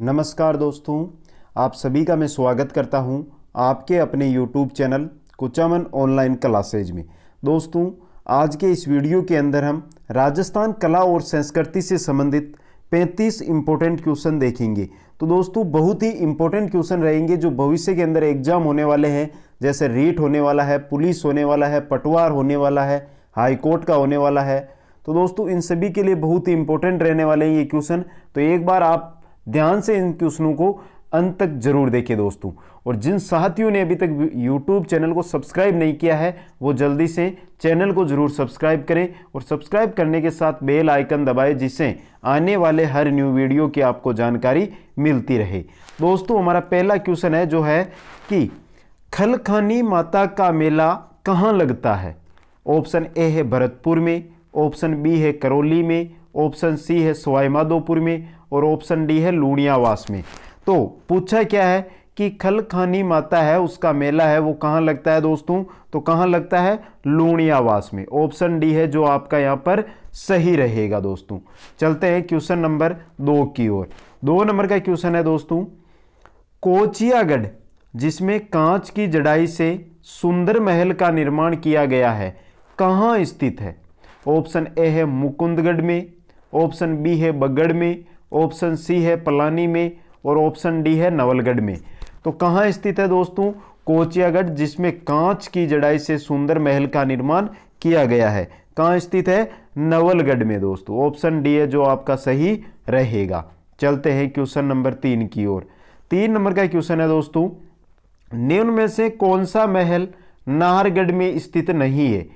नमस्कार दोस्तों, आप सभी का मैं स्वागत करता हूँ आपके अपने YouTube channel Kuchaman online classes में। दोस्तों, आज के इस वीडियो के अंदर हम राजस्थान कला और संस्कृति से संबंधित 35 इम्पोर्टेंट क्वेश्चन देखेंगे। तो दोस्तों, बहुत ही इम्पोर्टेंट क्वेश्चन रहेंगे जो भविष्य के अंदर एग्ज़ाम होने वाले हैं। जैसे रीट होने वाला है पुलिस होने वाला है, पटवार होने वाला है हाईकोर्ट का होने वाला है। तो दोस्तों, इन सभी के लिए बहुत ही इंपॉर्टेंट रहने वाले हैं ये क्वेश्चन तो एक बार आप ध्यान से इन क्वेश्चनों को अंत तक ज़रूर देखें दोस्तों। और जिन साथियों ने अभी तक यूट्यूब चैनल को सब्सक्राइब नहीं किया है, वो जल्दी से चैनल को ज़रूर सब्सक्राइब करें और सब्सक्राइब करने के साथ बेल आइकन दबाएँ, जिससे आने वाले हर न्यू वीडियो की आपको जानकारी मिलती रहे। दोस्तों, हमारा पहला क्वेश्चन है, जो है कि खलखानी माता का मेला कहाँ लगता है? ऑप्शन ए है भरतपुर में ऑप्शन बी है करौली में ऑप्शन सी है सवाई माधोपुर में और ऑप्शन डी है लूणियावास में। तो पूछा क्या है कि खलखानी माता है, उसका मेला है, वो कहाँ लगता है दोस्तों? तो कहाँ लगता है? लूणियावास में। ऑप्शन डी है जो आपका यहाँ पर सही रहेगा दोस्तों। चलते हैं क्वेश्चन नंबर दो की ओर। दो नंबर का क्वेश्चन है दोस्तों। कोचियागढ़, जिसमें कांच की जड़ाई से सुंदर महल का निर्माण किया गया है, कहाँ स्थित है? ऑप्शन ए है मुकुंदगढ़ में। ऑप्शन बी है बगड़ में। ऑप्शन सी है पलानी में और ऑप्शन डी है नवलगढ़ में। तो कहाँ स्थित है दोस्तों? कोचियागढ़, जिसमें कांच की जड़ाई से सुंदर महल का निर्माण किया गया है। कहाँ स्थित है? नवलगढ़ में दोस्तों। ऑप्शन डी है जो आपका सही रहेगा। चलते हैं क्वेश्चन नंबर तीन की ओर। तीन नंबर का क्वेश्चन है दोस्तों। निम्न में से कौन सा महल नाहरगढ़ में स्थित नहीं है?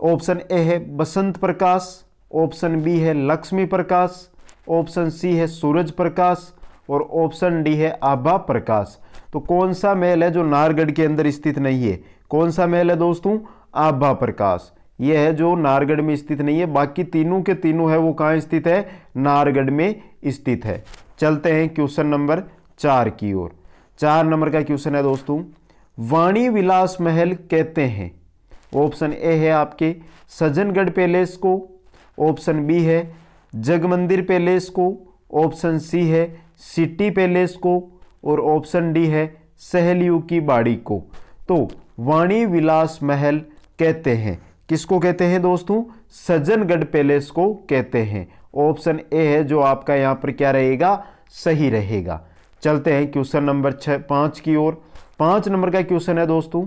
ऑप्शन ए है बसंत प्रकाश, ऑप्शन बी है लक्ष्मी प्रकाश ऑप्शन सी है सूरज प्रकाश और ऑप्शन डी है आभा प्रकाश। तो कौन सा महल है जो नारगढ़ के अंदर स्थित नहीं है? कौन सा महल है दोस्तों? आभा प्रकाश। यह है जो नारगढ़ में स्थित नहीं है, बाकी तीनों के तीनों है, वो कहाँ स्थित है? नारगढ़ में स्थित है। चलते हैं क्वेश्चन नंबर चार की ओर। चार नंबर का क्वेश्चन है दोस्तों। वाणी विलास महल कहते हैं। ऑप्शन ए है आपके सज्जनगढ़ पैलेस को, ऑप्शन बी है जगमंदिर पैलेस को ऑप्शन सी है सिटी पैलेस को और ऑप्शन डी है सहलियू की बाड़ी को। तो वाणी विलास महल कहते हैं। किसको कहते हैं दोस्तों? सज्जनगढ़ पैलेस को कहते हैं। ऑप्शन ए है जो आपका यहाँ पर क्या रहेगा? सही रहेगा। चलते हैं क्वेश्चन नंबर छ, पाँच की ओर। पाँच नंबर का क्वेश्चन है दोस्तों।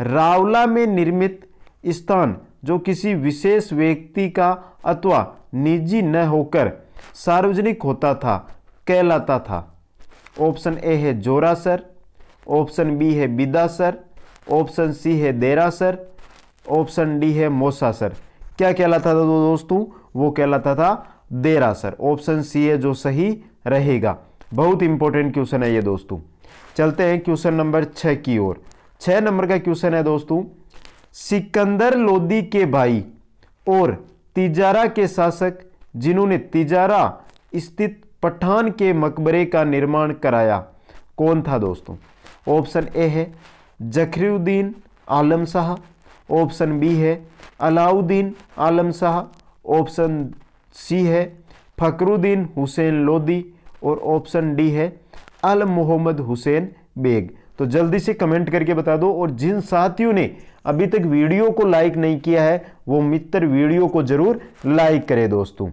रावला में निर्मित स्थान जो किसी विशेष व्यक्ति का अथवा निजी न होकर सार्वजनिक होता था, कहलाता था। ऑप्शन ए है जोरासर, ऑप्शन बी है बिदासर, ऑप्शन सी है देरासर, ऑप्शन डी है मोसासर। क्या कहलाता था दोस्तों? वो कहलाता था देरासर। ऑप्शन सी है जो सही रहेगा। बहुत इंपॉर्टेंट क्वेश्चन है ये दोस्तों। चलते हैं क्वेश्चन नंबर छह की ओर। छह नंबर का क्वेश्चन है दोस्तों, सिकंदर लोदी के भाई और तिजारा के शासक, जिन्होंने तिजारा स्थित पठान के मकबरे का निर्माण कराया। कौन था दोस्तों? ऑप्शन ए है जखरुद्दीन आलम शाह। ऑप्शन बी है अलाउद्दीन आलम शाह। ऑप्शन सी है फकरुद्दीन हुसैन लोदी और ऑप्शन डी है अल मोहम्मद हुसैन बेग। तो जल्दी से कमेंट करके बता दो। और जिन साथियों ने अभी तक वीडियो को लाइक नहीं किया है, वो मित्र वीडियो को ज़रूर लाइक करे दोस्तों।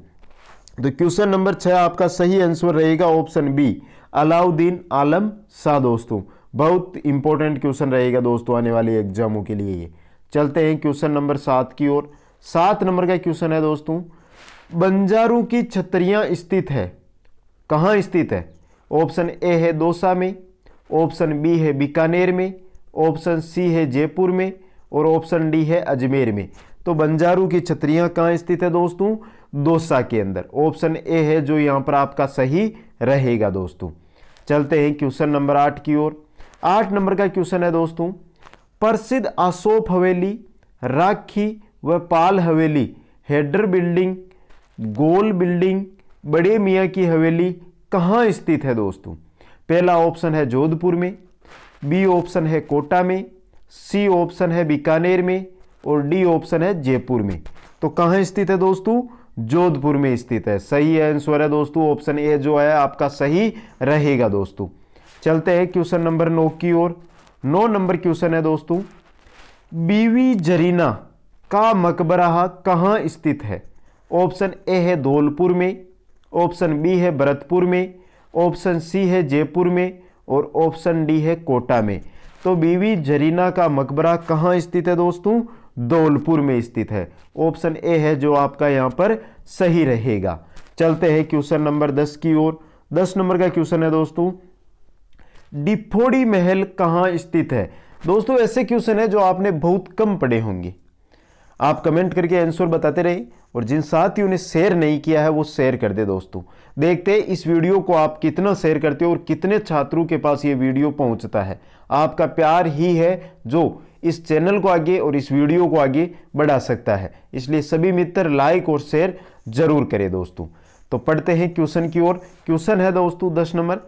तो क्वेश्चन नंबर छह आपका सही आंसर रहेगा ऑप्शन बी अलाउद्दीन आलम शाह दोस्तों। बहुत इंपॉर्टेंट क्वेश्चन रहेगा दोस्तों आने वाले एग्जामों के लिए ये। चलते हैं क्वेश्चन नंबर सात की ओर। सात नंबर का क्वेश्चन है दोस्तों, बंजारू की छतरियाँ स्थित है। कहाँ स्थित है? ऑप्शन ए है, दौसा में। ऑप्शन बी है बीकानेर में, ऑप्शन सी है जयपुर में और ऑप्शन डी है अजमेर में। तो बंजारू की छतरियाँ कहाँ स्थित है दोस्तों? दोसा के अंदर। ऑप्शन ए है जो यहाँ पर आपका सही रहेगा दोस्तों। चलते हैं क्वेश्चन नंबर आठ की ओर। आठ नंबर का क्वेश्चन है दोस्तों। प्रसिद्ध अशोक हवेली, राखी व पाल हवेली, हेडर बिल्डिंग, गोल बिल्डिंग, बड़े मियाँ की हवेली कहाँ स्थित है दोस्तों? पहला ऑप्शन है जोधपुर में, बी ऑप्शन है कोटा में, सी ऑप्शन है बीकानेर में और डी ऑप्शन है जयपुर में। तो कहाँ स्थित है दोस्तों? जोधपुर में स्थित है। सही आंसर है दोस्तों, ऑप्शन ए जो है आपका सही रहेगा दोस्तों। चलते हैं क्वेश्चन नंबर नौ की ओर। नौ नंबर क्वेश्चन है दोस्तों, बीवी जरीना का मकबरा कहाँ स्थित है? ऑप्शन ए है धौलपुर में, ऑप्शन बी है भरतपुर में ऑप्शन सी है जयपुर में और ऑप्शन डी है कोटा में। तो बीवी जरीना का मकबरा कहाँ स्थित है दोस्तों? धौलपुर में स्थित है। ऑप्शन ए है जो आपका यहाँ पर सही रहेगा। चलते हैं क्वेश्चन नंबर दस की ओर। दस नंबर का क्वेश्चन है दोस्तों, डिफोड़ी महल कहाँ स्थित है? दोस्तों, ऐसे क्वेश्चन है जो आपने बहुत कम पढ़े होंगे। आप कमेंट करके आंसर बताते रहे और जिन साथियों ने शेयर नहीं किया है, वो शेयर कर दे दोस्तों। देखते हैं इस वीडियो को आप कितना शेयर करते हो और कितने छात्रों के पास ये वीडियो पहुँचता है। आपका प्यार ही है जो इस चैनल को आगे और इस वीडियो को आगे बढ़ा सकता है। इसलिए सभी मित्र लाइक और शेयर ज़रूर करें दोस्तों। तो पढ़ते हैं क्वेश्चन की ओर। क्वेश्चन है दोस्तों, दस नंबर।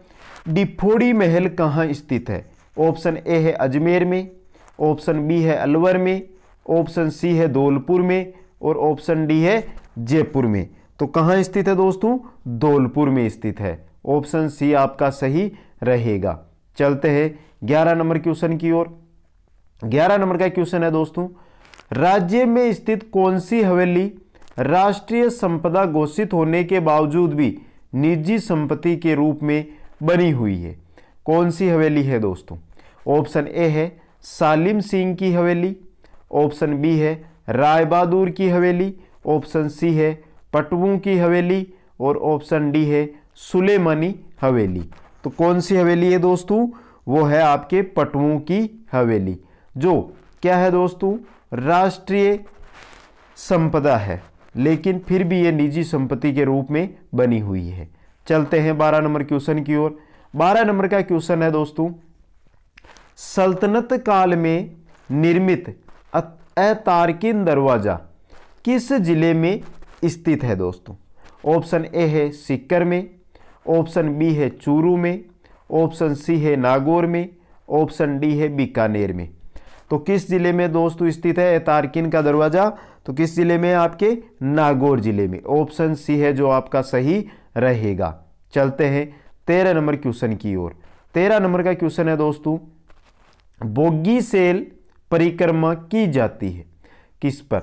डिफोड़ी महल कहाँ स्थित है? ऑप्शन ए है अजमेर में, ऑप्शन बी है अलवर में ऑप्शन सी है धौलपुर में और ऑप्शन डी है जयपुर में। तो कहाँ स्थित है दोस्तों? धौलपुर में स्थित है। ऑप्शन सी आपका सही रहेगा। चलते हैं ग्यारह नंबर क्वेश्चन की ओर। ग्यारह नंबर का क्वेश्चन है दोस्तों, राज्य में स्थित कौन सी हवेली राष्ट्रीय संपदा घोषित होने के बावजूद भी निजी संपत्ति के रूप में बनी हुई है? कौन सी हवेली है दोस्तों? ऑप्शन ए है सालिम सिंह की हवेली ऑप्शन बी है राय बहादुर की हवेली, ऑप्शन सी है पटवू की हवेली और ऑप्शन डी है सुलेमानी हवेली। तो कौन सी हवेली है दोस्तों? वो है आपके पटवू की हवेली, जो क्या है दोस्तों? राष्ट्रीय संपदा है, लेकिन फिर भी ये निजी संपत्ति के रूप में बनी हुई है। चलते हैं बारह नंबर क्वेश्चन की ओर। बारह नंबर का क्वेश्चन है दोस्तों, सल्तनत काल में निर्मित अतारकिन दरवाज़ा। किस ज़िले में स्थित है दोस्तों? ऑप्शन ए है सिक्कर में, ऑप्शन बी है चूरू में, ऑप्शन सी है नागौर में, ऑप्शन डी है बीकानेर में। तो किस ज़िले में दोस्तों स्थित है तारकिन का दरवाज़ा? तो किस ज़िले में? आपके नागौर ज़िले में। ऑप्शन सी है जो आपका सही रहेगा। चलते हैं तेरह नंबर क्वेश्चन की ओर। तेरह नंबर का क्वेश्चन है दोस्तों बोगी सेल परिक्रमा की जाती है। किस पर?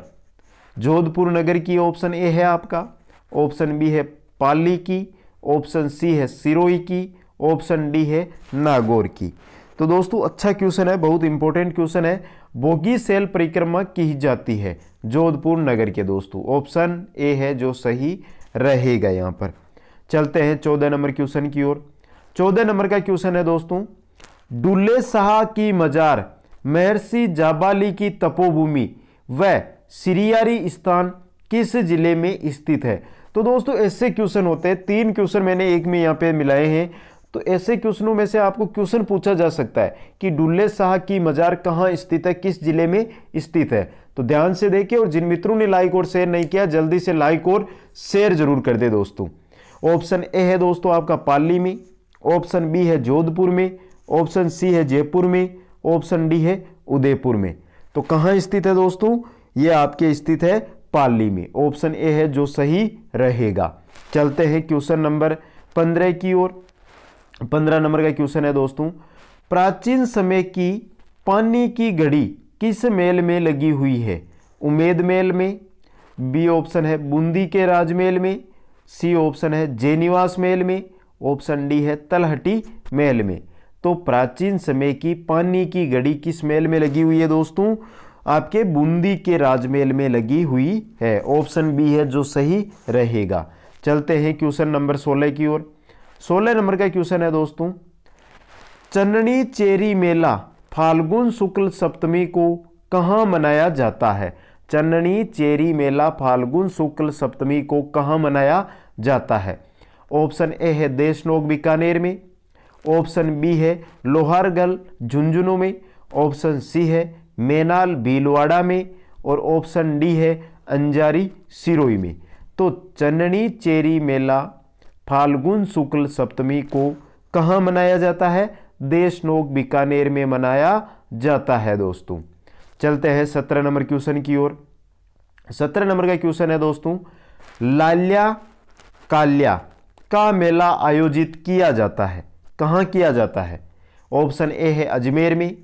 जोधपुर नगर की ऑप्शन ए है आपका, ऑप्शन बी है पाली की, ऑप्शन सी है सिरोई की, ऑप्शन डी है नागौर की। तो दोस्तों अच्छा क्वेश्चन है, बहुत इंपॉर्टेंट क्वेश्चन है। बोगी सेल परिक्रमा की जाती है जोधपुर नगर के दोस्तों। ऑप्शन ए है जो सही रहेगा यहाँ पर। चलते हैं चौदह नंबर क्वेश्चन की ओर। चौदह नंबर का क्वेश्चन है दोस्तों, डुल्ले शाह की मजार महर्षि जाबाली की तपोभूमि व सिरियारी स्थान किस ज़िले में स्थित है? तो दोस्तों, ऐसे क्वेश्चन होते हैं। तीन क्वेश्चन मैंने एक में यहाँ पे मिलाए हैं। तो ऐसे क्वेश्चनों में से आपको क्वेश्चन पूछा जा सकता है कि डुल्ले शाह की मजार कहाँ स्थित है, किस ज़िले में स्थित है? तो ध्यान से देखिए और जिन मित्रों ने लाइक और शेयर नहीं किया, जल्दी से लाइक और शेयर ज़रूर कर दे दोस्तों। ऑप्शन ए है दोस्तों आपका पाली में ऑप्शन बी है जोधपुर में ऑप्शन सी है जयपुर में ऑप्शन डी है उदयपुर में। तो कहाँ स्थित है दोस्तों? ये आपके स्थित है पाली में। ऑप्शन ए है जो सही रहेगा। चलते हैं क्वेश्चन नंबर पंद्रह की ओर। पंद्रह नंबर का क्वेश्चन है दोस्तों। प्राचीन समय की पानी की घड़ी किस मेल में लगी हुई है? उमेद मेल में, बी ऑप्शन है बूंदी के राजमेल में, सी ऑप्शन है जेनिवास मेल में, ऑप्शन डी है तलहटी मेल में। तो प्राचीन समय की पानी की घड़ी किस मेल में लगी हुई है दोस्तों? आपके बूंदी के राजमेल में लगी हुई है। ऑप्शन बी है जो सही रहेगा। चलते हैं क्वेश्चन नंबर सोलह की ओर। सोलह नंबर का क्वेश्चन है दोस्तों। चन्नी चेरी मेला फाल्गुन शुक्ल सप्तमी को कहाँ मनाया जाता है? चन्नी चेरी मेला फाल्गुन शुक्ल सप्तमी को कहाँ मनाया जाता है? ऑप्शन ए है देशनोक बीकानेर में। ऑप्शन बी है लोहारगल झुंझुनू में, ऑप्शन सी है मेनाल भीलवाड़ा में और ऑप्शन डी है अंजारी सिरोई में। तो चन्नी चेरी मेला फाल्गुन शुक्ल सप्तमी को कहाँ मनाया जाता है? देशनोक बीकानेर में मनाया जाता है दोस्तों। चलते हैं सत्रह नंबर क्वेश्चन की ओर। सत्रह नंबर का क्वेश्चन है दोस्तों, लाल्या काल्या का मेला आयोजित किया जाता है। कहाँ किया जाता है? ऑप्शन ए है अजमेर में,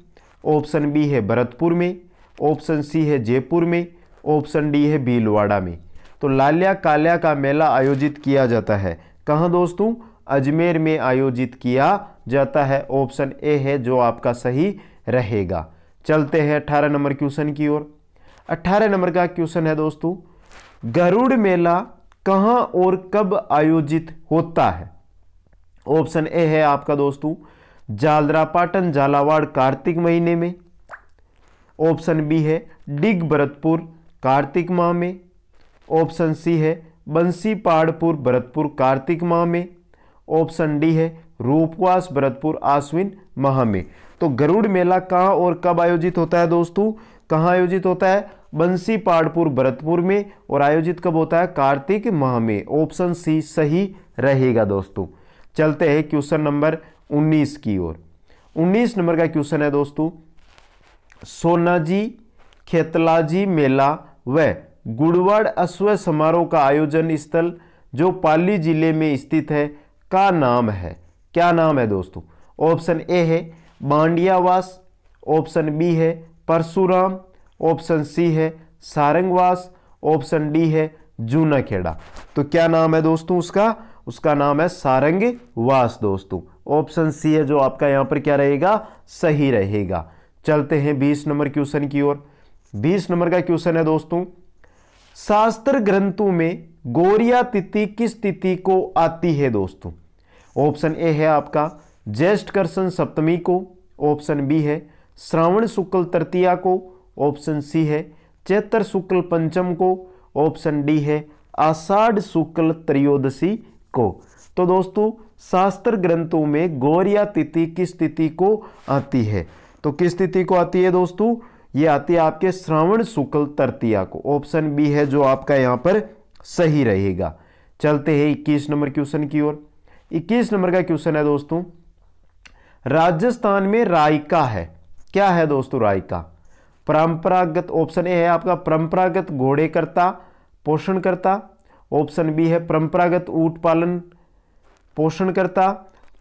ऑप्शन बी है भरतपुर में, ऑप्शन सी है जयपुर में, ऑप्शन डी है भीलवाड़ा में। तो लाल्या काल्या का मेला आयोजित किया जाता है। कहाँ दोस्तों? अजमेर में आयोजित किया जाता है। ऑप्शन ए है जो आपका सही रहेगा। चलते हैं अट्ठारह नंबर क्वेश्चन की ओर। अट्ठारह नंबर का क्वेश्चन है दोस्तों, गरुड़ मेला कहाँ और कब आयोजित होता है? ऑप्शन ए है आपका दोस्तों जालरा पाटन झालावाड़ कार्तिक महीने में। ऑप्शन बी है डिग भरतपुर कार्तिक माह में। ऑप्शन सी है बंसी पहाड़पुर भरतपुर कार्तिक माह में। ऑप्शन डी है रूपवास भरतपुर आश्विन माह में। तो गरुड़ मेला कहाँ और कब आयोजित होता है दोस्तों? कहाँ आयोजित होता है? बंसी पहाड़पुर भरतपुर में और आयोजित कब होता है? कार्तिक माह में। ऑप्शन सी सही रहेगा दोस्तों। चलते हैं क्वेश्चन नंबर 19 की ओर। 19 नंबर का क्वेश्चन है दोस्तों, सोनाजी खेतलाजी मेला व गुड़वाड़ अश्व समारोह का आयोजन स्थल जो पाली ज़िले में स्थित है, का नाम है। क्या नाम है दोस्तों? ऑप्शन ए है बांडियावास ऑप्शन बी है परशुराम, ऑप्शन सी है सारंगवास, ऑप्शन डी है जूनाखेड़ा। तो क्या नाम है दोस्तों उसका? उसका नाम है सारंगवास दोस्तों। ऑप्शन सी है जो आपका यहाँ पर क्या रहेगा? सही रहेगा। चलते हैं बीस नंबर क्वेश्चन की ओर। बीस नंबर का क्वेश्चन है, दोस्तों। शास्त्र ग्रंथों में गोरिया तिथि किस तिथि को आती है, दोस्तों? ऑप्शन ए है आपका, ज्येष्ठ कर्षण सप्तमी को। ऑप्शन बी है, श्रावण शुक्ल तृतीया को। ऑप्शन सी है, चैत्र शुक्ल पंचम को। ऑप्शन डी है, आषाढ़ शुक्ल त्रयोदशी को। तो दोस्तों, शास्त्र ग्रंथों में गौरिया तिथि किस तिथि को आती है? तो किस तिथि को आती है दोस्तों? ये आती है आपके श्रावण शुक्ल तृतीया को। ऑप्शन बी है जो आपका यहाँ पर सही रहेगा। चलते हैं इक्कीस नंबर क्वेश्चन की ओर। इक्कीस नंबर का क्वेश्चन है दोस्तों। राजस्थान में रायका है। क्या है दोस्तों रायका? परंपरागत ऑप्शन ए है आपका। परंपरागत घोड़े करता पोषण करता ऑप्शन बी है परंपरागत ऊट पालन, पोषणकर्ता।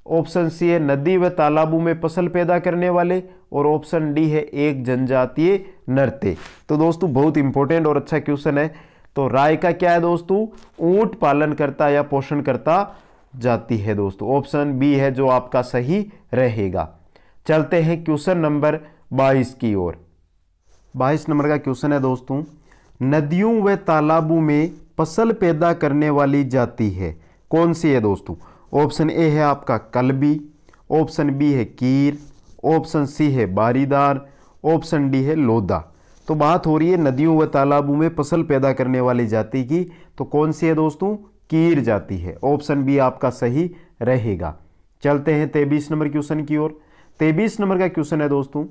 ऑप्शन सी है नदी व तालाबों में फ़सल पैदा करने वाले। और ऑप्शन डी है एक जनजातीय नरते तो दोस्तों, बहुत इंपॉर्टेंट और अच्छा क्वेश्चन है। तो राय का क्या है दोस्तों? ऊँट पालन करता या पोषण करता जाती है दोस्तों। ऑप्शन बी है जो आपका सही रहेगा। चलते हैं क्वेश्चन नंबर 22 की ओर। 22 नंबर का क्वेश्चन है दोस्तों। नदियों व तालाबों में फ़सल पैदा करने वाली जाति है। कौन सी है दोस्तों? ऑप्शन ए है आपका कलबी, ऑप्शन बी है कीर, ऑप्शन सी है बारीदार, ऑप्शन डी है लोदा। तो बात हो रही है नदियों व तालाबों में फ़सल पैदा करने वाली जाति की। तो कौन सी है दोस्तों? कीर जाती है। ऑप्शन बी आपका सही रहेगा। चलते हैं तेबीस नंबर क्वेश्चन की ओर। तेबीस नंबर का क्वेश्चन है दोस्तों,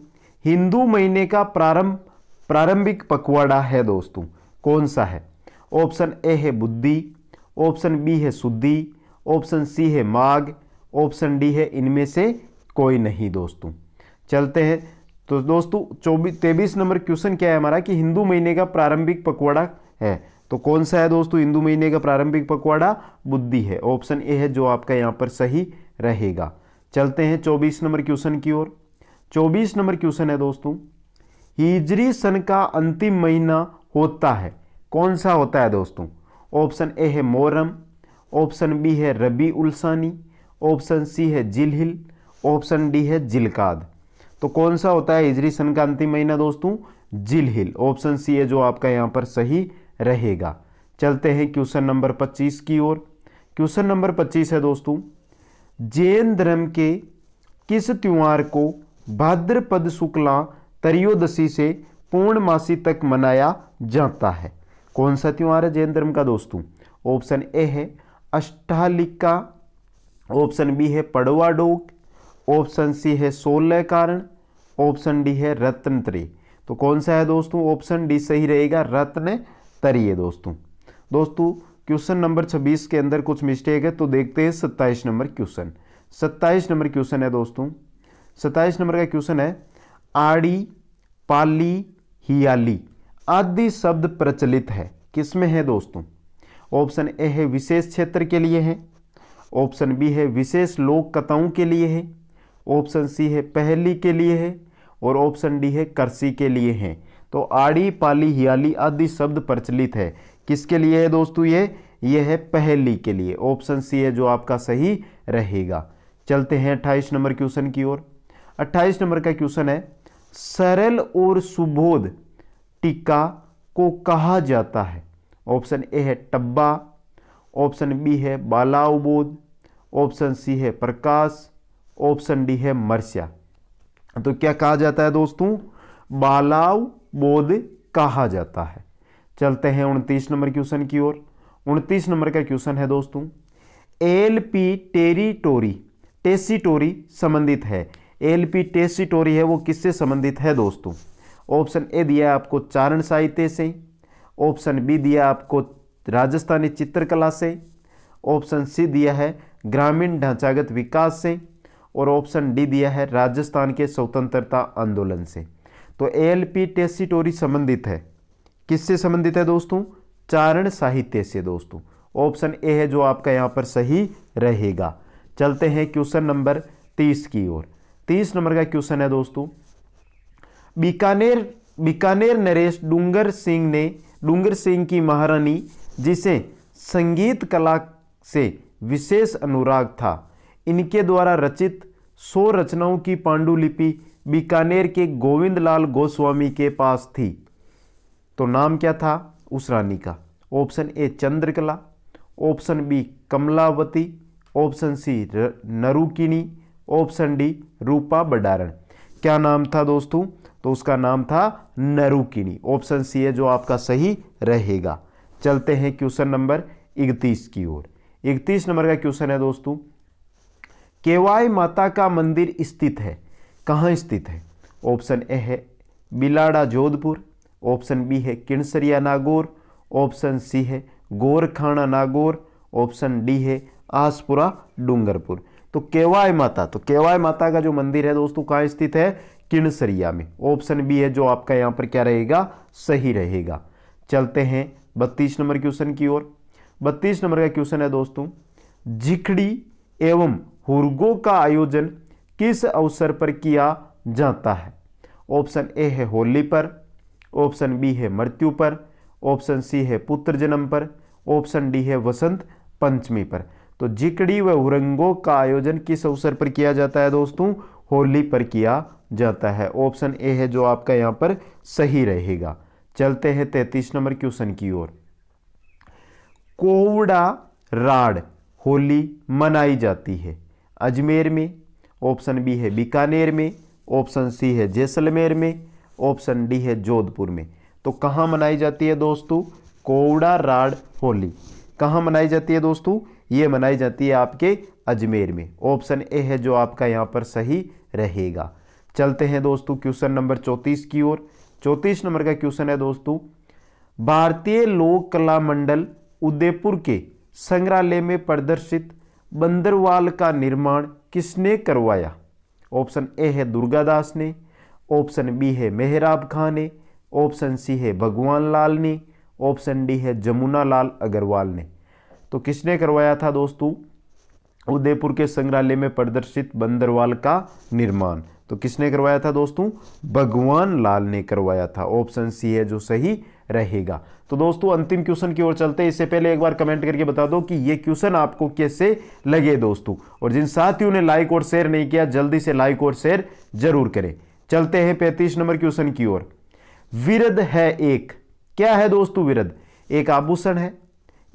हिंदू महीने का प्रारंभ, प्रारंभिक पखवाड़ा है दोस्तों। कौन सा है? ऑप्शन ए है बुद्धि ऑप्शन बी है शुद्धि ऑप्शन सी है माघ ऑप्शन डी है इनमें से कोई नहीं दोस्तों। चलते हैं। तो दोस्तों चौबीस तेईस नंबर क्वेश्चन क्या है हमारा कि हिंदू महीने का प्रारंभिक पकवाड़ा है। तो कौन सा है दोस्तों? हिंदू महीने का प्रारंभिक पकवाड़ा बुद्धि है। ऑप्शन ए है जो आपका यहाँ पर सही रहेगा। चलते हैं चौबीस नंबर क्वेश्चन की ओर। चौबीस नंबर क्वेश्चन है दोस्तों, हिजरी सन का अंतिम महीना होता है। कौन सा होता है दोस्तों? ऑप्शन ए है मोरम ऑप्शन बी है रबी उल्सानी ऑप्शन सी है जिलहिल, ऑप्शन डी है जिलकाद। तो कौन सा होता है हिजरी सन का अंतिम महीना दोस्तों? जिलहिल। ऑप्शन सी है जो आपका यहाँ पर सही रहेगा। चलते हैं क्वेश्चन नंबर 25 की ओर। क्वेश्चन नंबर 25 है दोस्तों, जैन धर्म के किस त्यौहार को भाद्रपद शुक्ला त्रयोदशी से पूर्णमासी तक मनाया जाता है? कौन सा त्योहार है? जैन धर्म का दोस्तों। ऑप्शन ए है अष्टालिका, ऑप्शन बी है पड़वा डोक, ऑप्शन सी है सोलह कारण, ऑप्शन डी है रत्न त्री। तो कौन सा है दोस्तों? ऑप्शन डी सही रहेगा, रत्न तरिए दोस्तों। दोस्तों, क्वेश्चन नंबर 26 के अंदर कुछ मिस्टेक है तो देखते हैं 27 नंबर क्वेश्चन। 27 नंबर क्वेश्चन है दोस्तों। 27 नंबर का क्वेश्चन है, आड़ी, पाली, हियाली। आदि शब्द प्रचलित है। किसमें है दोस्तों? ऑप्शन ए है विशेष क्षेत्र के लिए है। ऑप्शन बी है विशेष लोक कथाओं के लिए है। ऑप्शन सी है पहली के लिए है और ऑप्शन डी है करसी के लिए है। तो आड़ी, पाली, हियाली आदि शब्द प्रचलित है। किसके लिए है दोस्तों ये? ये है पहली के लिए। ऑप्शन सी है जो आपका सही रहेगा। चलते हैं अट्ठाईस नंबर क्वेश्चन की ओर। अट्ठाईस नंबर का क्वेश्चन है, सरल और सुबोध टीका को कहा जाता है। ऑप्शन ए है टब्बा, ऑप्शन बी है बालाउबोध, ऑप्शन सी है प्रकाश, ऑप्शन डी है मर्स्या। तो क्या कहा जाता है दोस्तों? बालाव बोध कहा जाता है। चलते हैं उनतीस नंबर क्वेश्चन की ओर। उनतीस नंबर का क्वेश्चन है दोस्तों। एल पी टेरिटोरी, टेसिटोरी संबंधित है। एल पी टेसिटोरी है वो किससे संबंधित है दोस्तों? ऑप्शन ए दिया आपको चारण साहित्य से, ऑप्शन बी दिया आपको राजस्थानी चित्रकला से, ऑप्शन सी दिया है ग्रामीण ढांचागत विकास से और ऑप्शन डी दिया है राजस्थान के स्वतंत्रता आंदोलन से। तो एल पी टेसिटोरी संबंधित है। किससे संबंधित है दोस्तों? चारण साहित्य से दोस्तों। ऑप्शन ए है जो आपका यहाँ पर सही रहेगा। चलते हैं क्वेश्चन नंबर तीस की ओर। तीस नंबर का क्वेश्चन है दोस्तों। बीकानेर बीकानेर नरेश डूंगर सिंह ने डूंगर सिंह की महारानी, जिसे संगीत कला से विशेष अनुराग था। इनके द्वारा रचित सौ रचनाओं की पांडुलिपि बीकानेर के गोविंदलाल गोस्वामी के पास थी। तो नाम क्या था? उस रानी का। Option A, Chandrakala, option B, Kamlavati, option C Narukini, option D, Rupa Badaran. क्या नाम था दोस्तों? तो उसका नाम था नरुकिनी। ऑप्शन सी है जो आपका सही रहेगा। चलते हैं क्वेश्चन नंबर इकतीस की ओर। इकतीस नंबर का क्वेश्चन है दोस्तों। केवाई माता का मंदिर स्थित है। कहाँ स्थित है? ऑप्शन ए है बिलाड़ा जोधपुर। ऑप्शन बी है किणसरिया नागौर। ऑप्शन सी है गोरखाना नागौर। ऑप्शन डी है आसपुरा डूंगरपुर। तो केवाय माता तो केवाय माता का जो मंदिर है दोस्तों, कहाँ स्थित है? किणसरिया में। ऑप्शन बी है जो आपका यहाँ पर क्या रहेगा, सही रहेगा। चलते हैं बत्तीस नंबर क्वेश्चन की ओर। बत्तीस नंबर का क्वेश्चन है दोस्तों, जिखड़ी एवं हुरगो का आयोजन किस अवसर पर किया जाता है? ऑप्शन ए है होली पर, ऑप्शन बी है मृत्यु पर, ऑप्शन सी है पुत्र जन्म पर, ऑप्शन डी है वसंत पंचमी पर। तो जिकड़ी व हुरंगों का आयोजन किस अवसर पर किया जाता है दोस्तों? होली पर किया जाता है। ऑप्शन ए है जो आपका यहाँ पर सही रहेगा। चलते हैं तैतीस नंबर क्वेश्चन की ओर। कोवड़ा राड होली मनाई जाती है। अजमेर में ऑप्शन बी है बीकानेर में, ऑप्शन सी है जैसलमेर में, ऑप्शन डी है जोधपुर में। तो कहाँ मनाई जाती है दोस्तों? कोवड़ा राड होली। कहाँ मनाई जाती है दोस्तों? ये मनाई जाती है आपके अजमेर में। ऑप्शन ए है जो आपका यहाँ पर सही रहेगा। चलते हैं दोस्तों क्वेश्चन नंबर चौंतीस की ओर। चौंतीस नंबर का क्वेश्चन है दोस्तों, भारतीय लोक कला मंडल उदयपुर के संग्रहालय में प्रदर्शित बंदरवाल का निर्माण किसने करवाया? ऑप्शन ए है दुर्गादास ने, ऑप्शन बी है मेहराब खां ने, ऑप्शन सी है भगवान लाल ने, ऑप्शन डी है जमुना लाल अग्रवाल ने। तो किसने करवाया था दोस्तों? उदयपुर के संग्रहालय में प्रदर्शित बंदरवाल का निर्माण। तो किसने करवाया था दोस्तों? भगवान लाल ने करवाया था। ऑप्शन सी है जो सही रहेगा। तो दोस्तों, अंतिम क्वेश्चन की ओर चलते हैं। इससे पहले एक बार कमेंट करके बता दो कि ये क्वेश्चन आपको कैसे लगे दोस्तों? और जिन साथियों ने लाइक और शेयर नहीं किया, जल्दी से लाइक और शेयर ज़रूर करें। चलते हैं पैंतीस नंबर क्वेश्चन की ओर। विरद है एक। क्या है दोस्तों विरद? एक आभूषण है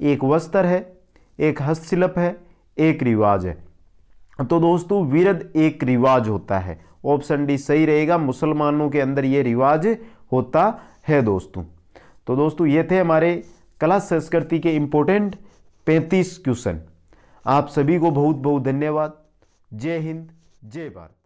एक वस्त्र है, एक हस्तशिल्प है, एक रिवाज है। तो दोस्तों, विरद एक रिवाज होता है। ऑप्शन डी सही रहेगा, मुसलमानों के अंदर ये रिवाज होता है दोस्तों। तो दोस्तों, ये थे हमारे कला संस्कृति के इंपॉर्टेंट 35 क्वेश्चन आप सभी को बहुत बहुत धन्यवाद। जय हिंद, जय भारत।